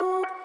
Oh.